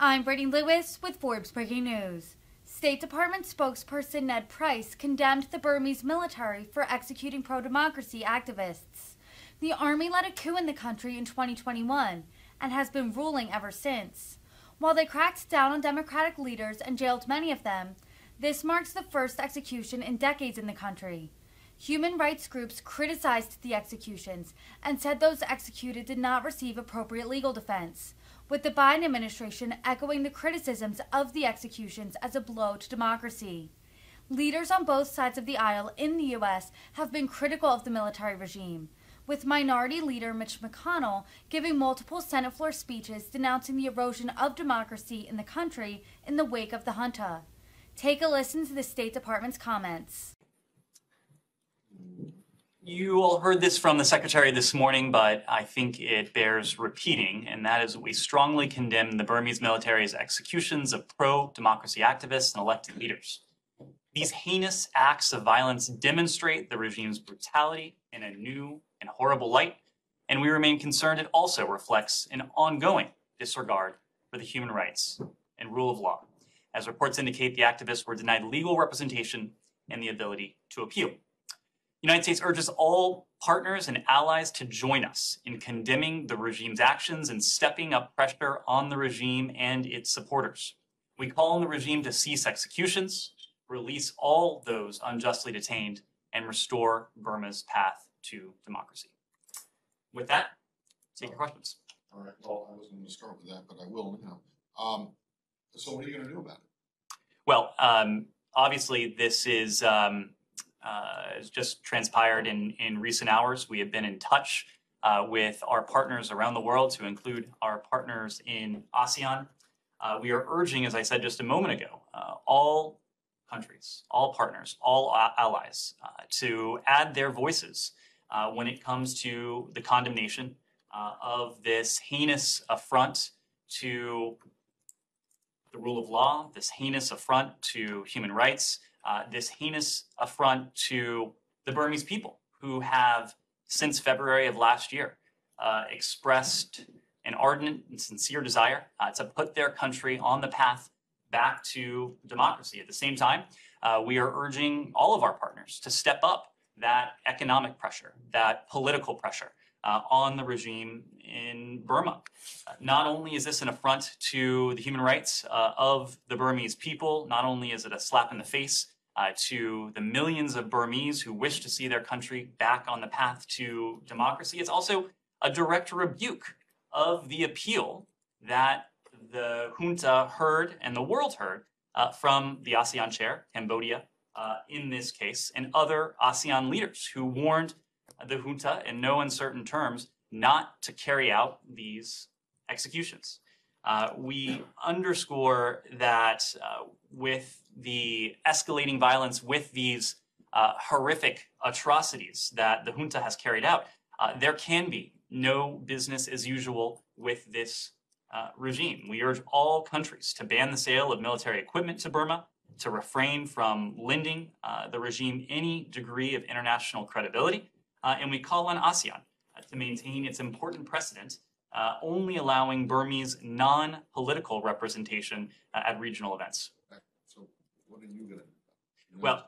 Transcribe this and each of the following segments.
I'm Brittany Lewis with Forbes Breaking News. State Department spokesperson Ned Price condemned the Burmese military for executing pro democracy activists. The army led a coup in the country in 2021 and has been ruling ever since. While they cracked down on democratic leaders and jailed many of them, this marks the first execution in decades in the country. Human rights groups criticized the executions and said those executed did not receive appropriate legal defense with the Biden administration echoing the criticisms of the executions as a blow to democracy. Leaders on both sides of the aisle in the U.S. have been critical of the military regime, with Minority Leader Mitch McConnell giving multiple Senate floor speeches denouncing the erosion of democracy in the country in the wake of the junta. Take a listen to the State Department's comments. You all heard this from the Secretary this morning, but I think it bears repeating, and that is we strongly condemn the Burmese military's executions of pro democracy activists and elected leaders. These heinous acts of violence demonstrate the regime's brutality in a new and horrible light, and we remain concerned it also reflects an ongoing disregard for the human rights and rule of law. As reports indicate, the activists were denied legal representation and the ability to appeal. United States urges all partners and allies to join us in condemning the regime's actions and stepping up pressure on the regime and its supporters. We call on the regime to cease executions, release all those unjustly detained, and restore Burma's path to democracy. With that, take your questions. All right, well, I wasn't gonna start with that, but I will now. Um, so what are you gonna do about it? Well, um, obviously, this is um, has just transpired in, in recent hours. We have been in touch uh, with our partners around the world, to include our partners in ASEAN. Uh, we are urging, as I said just a moment ago, uh, all countries, all partners, all allies uh, to add their voices uh, when it comes to the condemnation of this heinous affront to the rule of law, this heinous affront to human rights, uh, this heinous affront to the Burmese people who have, since February of last year, uh, expressed an ardent and sincere desire uh, to put their country on the path back to democracy. At the same time, uh, we are urging all of our partners to step up that economic pressure, that political pressure uh, on the regime in Burma. not only is this an affront to the human rights uh, of the Burmese people, not only is it a slap in the face uh, to the millions of Burmese who wish to see their country back on the path to democracy. It's also a direct rebuke of the appeal that the junta heard and the world heard uh, from the ASEAN chair, Cambodia, uh, in this case, and other ASEAN leaders who warned the junta in no uncertain terms not to carry out these executions. Uh, we underscore that uh, with the escalating violence, with these uh, horrific atrocities that the junta has carried out, uh, there can be no business as usual with this uh, regime. We urge all countries to ban the sale of military equipment to Burma, to refrain from lending the regime any degree of international credibility, and we call on ASEAN to maintain its important precedent uh, only allowing Burmese non-political representation uh, at regional events. So what are you gonna do? Well,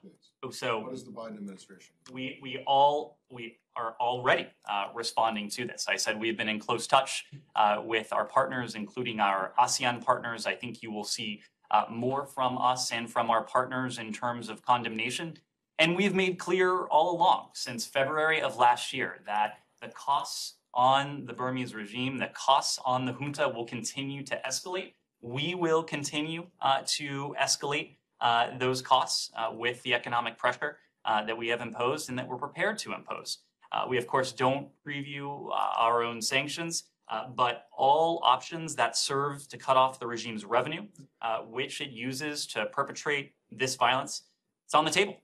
so What is the Biden administration? we we all we are already uh, responding to this. I said we've been in close touch uh, with our partners, including our ASEAN partners. I think you will see uh, more from us and from our partners in terms of condemnation. And we've made clear all along since February of last year that the costs on the Burmese regime, the costs on the junta will continue to escalate. We will continue uh, to escalate uh, those costs uh, with the economic pressure uh, that we have imposed and that we're prepared to impose. Uh, we, of course, don't preview uh, our own sanctions, but all options that serve to cut off the regime's revenue, which it uses to perpetrate this violence, it's on the table.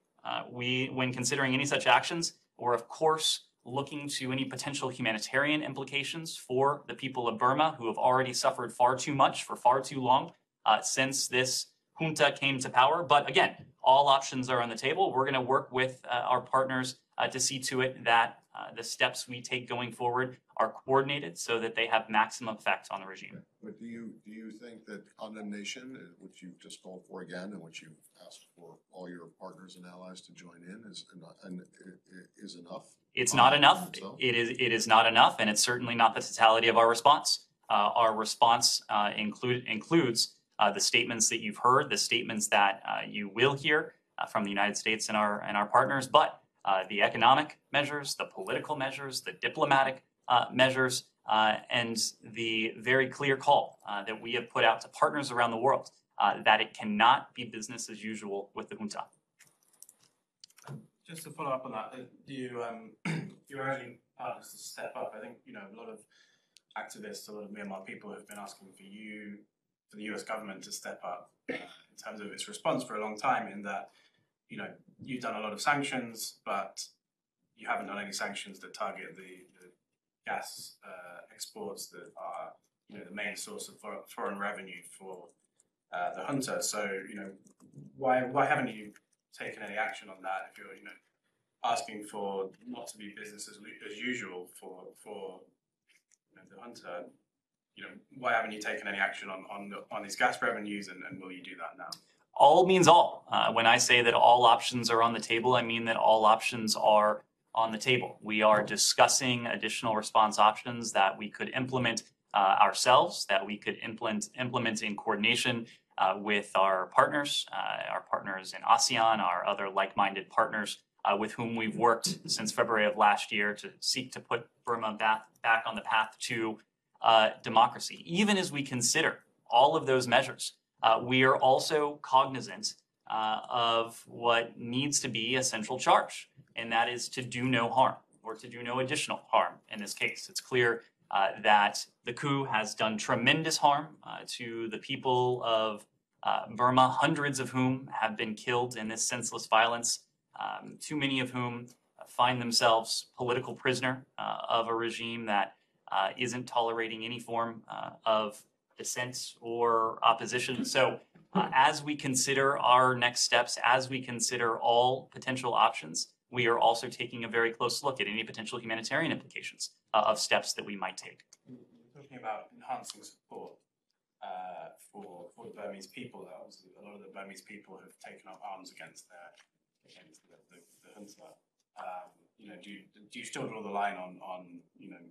we, when considering any such actions, we're, of course, looking to any potential humanitarian implications for the people of Burma who have already suffered far too much for far too long uh, since this junta came to power. But again, all options are on the table. We're going to work with uh, our partners uh, to see to it that Uh, the steps we take going forward are coordinated so that they have maximum effect on the regime. But do you, do you think that condemnation, uh, which you've just called for again, and which you've asked for all your partners and allies to join in, is, and is enough? It's not enough. It is, it is not enough, and it's certainly not the totality of our response. Uh, our response, uh, include, includes, uh, the statements that you've heard, the statements that, uh, you will hear, uh, from the United States and our, and our partners, but, uh, the economic measures, the political measures, the diplomatic, uh, measures, uh, and the very clear call, uh, that we have put out to partners around the world, that it cannot be business as usual with the junta. Just to follow up on that, uh, you um you're urging partners to step up. I think, you know, a lot of activists, a lot of Myanmar people have been asking for you, for the US government to step up uh, in terms of its response for a long time in that, you know, you've done a lot of sanctions, but you haven't done any sanctions that target the, the gas uh, exports that are, you know, the main source of foreign revenue for uh, the junta. So, you know, why why haven't you taken any action on that if you're, you know, asking for not to be business as, as usual for for you know, the junta? You know, why haven't you taken any action on on, the, on these gas revenues, and, and will you do that now? All means all. Uh, when I say that all options are on the table, I mean that all options are on the table. We are discussing additional response options that we could implement uh, ourselves, that we could implement implement in coordination uh, with our partners, uh, our partners in ASEAN, our other like-minded partners uh, with whom we've worked since February of last year to seek to put Burma back back on the path to uh, democracy. Even as we consider all of those measures, uh, we are also cognizant uh, of what needs to be a central charge, and that is to do no harm or to do no additional harm in this case. It's clear uh, that the coup has done tremendous harm uh, to the people of uh, Burma, hundreds of whom have been killed in this senseless violence, um, too many of whom find themselves political prisoner uh, of a regime that isn't tolerating any form of dissent or opposition. So, uh, as we consider our next steps, as we consider all potential options, we are also taking a very close look at any potential humanitarian implications uh, of steps that we might take. You're talking about enhancing support uh, for for the Burmese people. Obviously a lot of the Burmese people have taken up arms against their against the, the, the. Um, you know, do you, do you still draw the line on on you know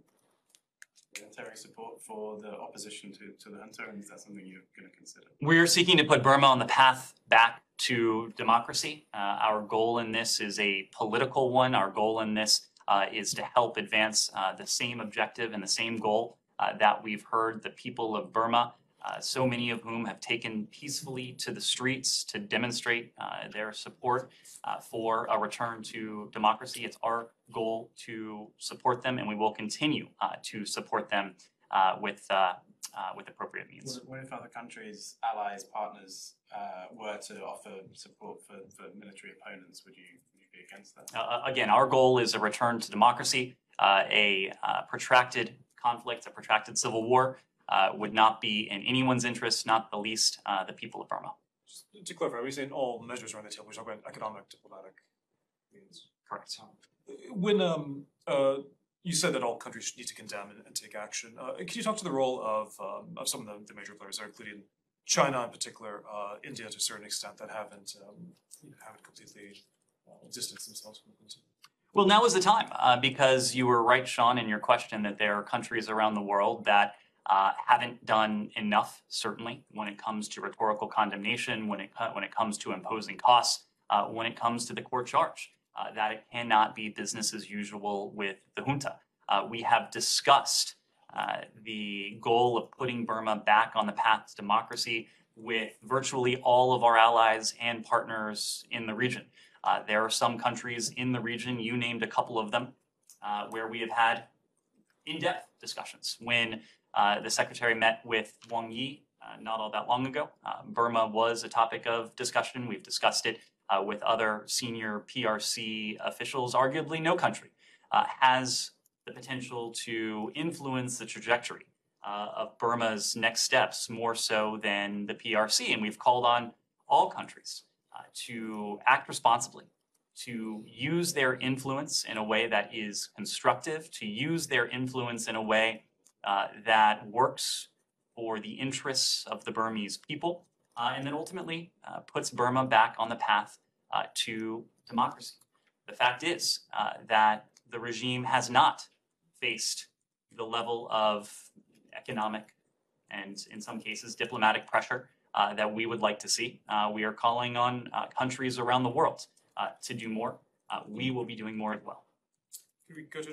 military support for the opposition to, to the junta, and is that something you're going to consider? We're seeking to put Burma on the path back to democracy. Uh, our goal in this is a political one. Our goal in this uh, is to help advance uh, the same objective and the same goal uh, that we've heard the people of Burma, uh, so many of whom have taken peacefully to the streets to demonstrate uh, their support uh, for a return to democracy. It's our goal to support them, and we will continue uh, to support them uh, with uh, uh, with appropriate means. What, if other countries, allies, partners uh, were to offer support for, for military opponents? Would you, would you be against that? Uh, again, our goal is a return to democracy. Uh, a uh, protracted conflict, a protracted civil war, uh, would not be in anyone's interest, not the least uh, the people of Burma. Just to clarify, we saying all measures are on the table. We're talking about economic, diplomatic means. Correct. When um uh you said that all countries need to condemn and, and take action. Uh, can you talk to the role of um, of some of the, the major players there, including China in particular, uh, India to a certain extent, that haven't um, haven't completely uh, distanced themselves from the Well, now is the time uh, because you were right, Sean, in your question that there are countries around the world that uh, haven't done enough, certainly, when it comes to rhetorical condemnation, when it, when it comes to imposing costs, uh, when it comes to the court charge, uh, that it cannot be business as usual with the junta. Uh, we have discussed uh, the goal of putting Burma back on the path to democracy with virtually all of our allies and partners in the region. Uh, there are some countries in the region, you named a couple of them, where we have had in-depth discussions. When uh, the secretary met with Wang Yi uh, not all that long ago, uh, Burma was a topic of discussion. We've discussed it uh, with other senior PRC officials. Arguably, no country uh, has the potential to influence the trajectory of Burma's next steps more so than the PRC. And we've called on all countries to act responsibly, to use their influence in a way that is constructive, to use their influence in a way uh, that works for the interests of the Burmese people, uh, and then ultimately uh, puts Burma back on the path uh, to democracy. The fact is uh, that the regime has not faced the level of economic and, in some cases, diplomatic pressure that we would like to see. We are calling on countries around the world to do more. We will be doing more as well. Can we go to